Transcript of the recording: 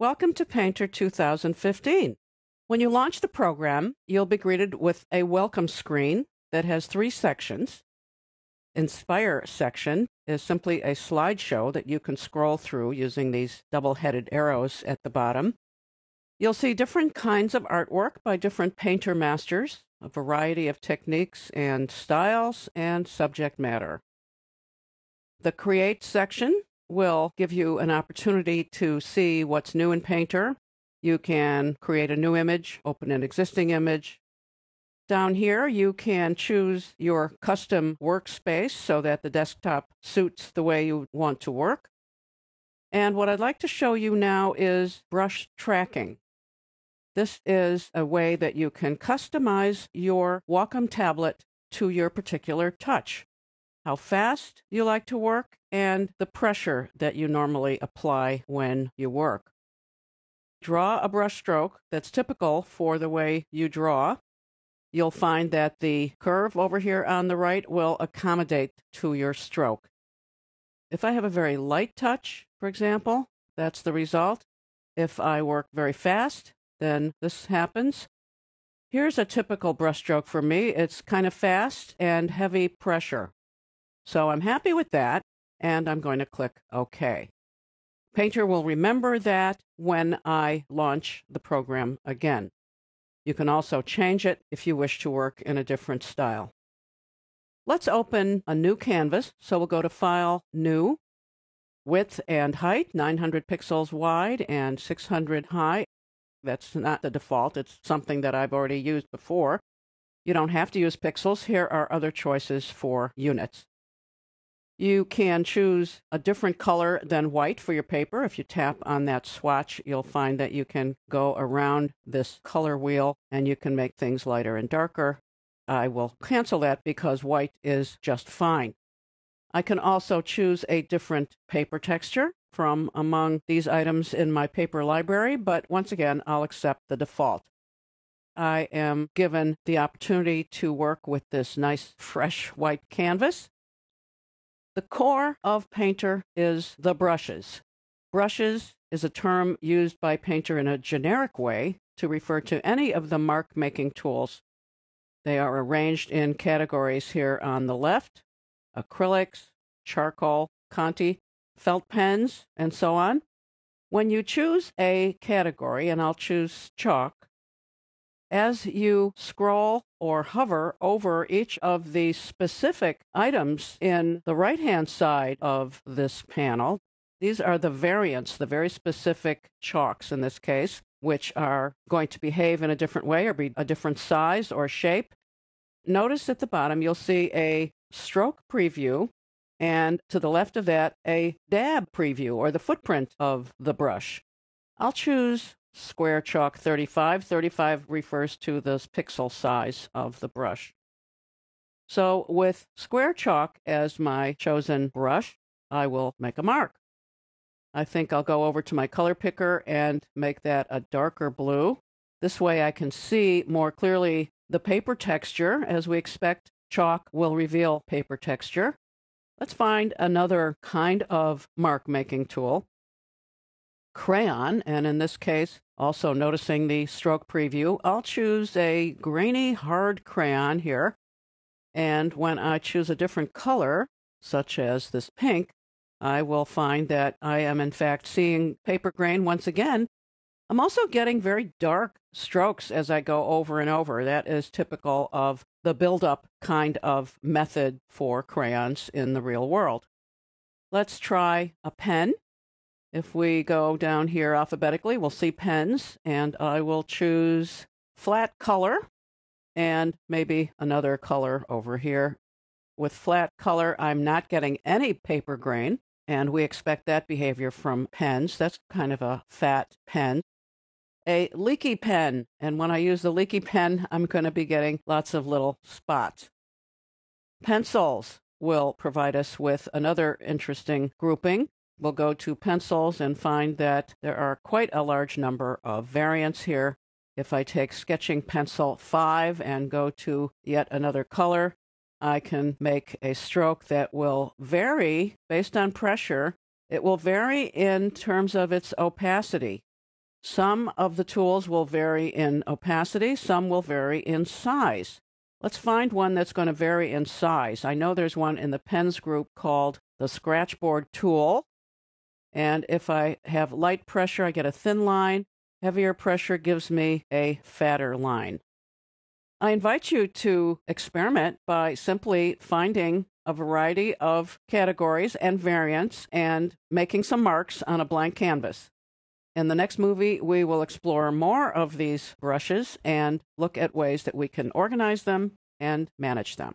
Welcome to Painter 2015. When you launch the program, you'll be greeted with a welcome screen that has three sections. Inspire section is simply a slideshow that you can scroll through using these double headed arrows at the bottom. You'll see different kinds of artwork by different painter masters, a variety of techniques and styles, and subject matter. The Create section will give you an opportunity to see what's new in Painter. You can create a new image, open an existing image. Down here, you can choose your custom workspace so that the desktop suits the way you want to work. And what I'd like to show you now is brush tracking. This is a way that you can customize your Wacom tablet to your particular touch, how fast you like to work, and the pressure that you normally apply when you work. Draw a brushstroke that's typical for the way you draw. You'll find that the curve over here on the right will accommodate to your stroke. If I have a very light touch, for example, that's the result. If I work very fast, then this happens. Here's a typical brushstroke for me. It's kind of fast and heavy pressure. So I'm happy with that, and I'm going to click OK. Painter will remember that when I launch the program again. You can also change it if you wish to work in a different style. Let's open a new canvas. So we'll go to File, New, Width and Height, 900 pixels wide and 600 high. That's not the default. It's something that I've already used before. You don't have to use pixels. Here are other choices for units. You can choose a different color than white for your paper. If you tap on that swatch, you'll find that you can go around this color wheel and you can make things lighter and darker. I will cancel that because white is just fine. I can also choose a different paper texture from among these items in my paper library, but once again, I'll accept the default. I am given the opportunity to work with this nice, fresh white canvas. The core of Painter is the brushes. Brushes is a term used by Painter in a generic way to refer to any of the mark making tools. They are arranged in categories here on the left acrylics, charcoal, Conte, felt pens, and so on. When you choose a category, and I'll choose chalk, as you scroll or hover over each of the specific items in the right hand side of this panel, these are the variants, the very specific chalks in this case, which are going to behave in a different way or be a different size or shape. Notice at the bottom you'll see a stroke preview, and to the left of that, a dab preview or the footprint of the brush. I'll choose square chalk 35. 35 refers to the pixel size of the brush. So with square chalk as my chosen brush, I will make a mark. I think I'll go over to my color picker and make that a darker blue. This way I can see more clearly the paper texture. As we expect, chalk will reveal paper texture. Let's find another kind of mark making tool crayon, and in this case, also noticing the stroke preview, I'll choose a grainy hard crayon here. And when I choose a different color, such as this pink, I will find that I am in fact seeing paper grain once again. I'm also getting very dark strokes as I go over and over. That is typical of the build-up kind of method for crayons in the real world. Let's try a pen. If we go down here alphabetically, we'll see pens, and I will choose flat color and maybe another color over here. With flat color, I'm not getting any paper grain, and we expect that behavior from pens. That's kind of a fat pen. A leaky pen, and when I use the leaky pen, I'm going to be getting lots of little spots. Pencils will provide us with another interesting grouping. We'll go to pencils and find that there are quite a large number of variants here. If I take sketching pencil 5 and go to yet another color, I can make a stroke that will vary based on pressure. It will vary in terms of its opacity. Some of the tools will vary in opacity, some will vary in size. Let's find one that's going to vary in size. I know there's one in the pens group called the scratchboard tool. And if I have light pressure, I get a thin line. Heavier pressure gives me a fatter line. I invite you to experiment by simply finding a variety of categories and variants and making some marks on a blank canvas. In the next movie, we will explore more of these brushes and look at ways that we can organize them and manage them.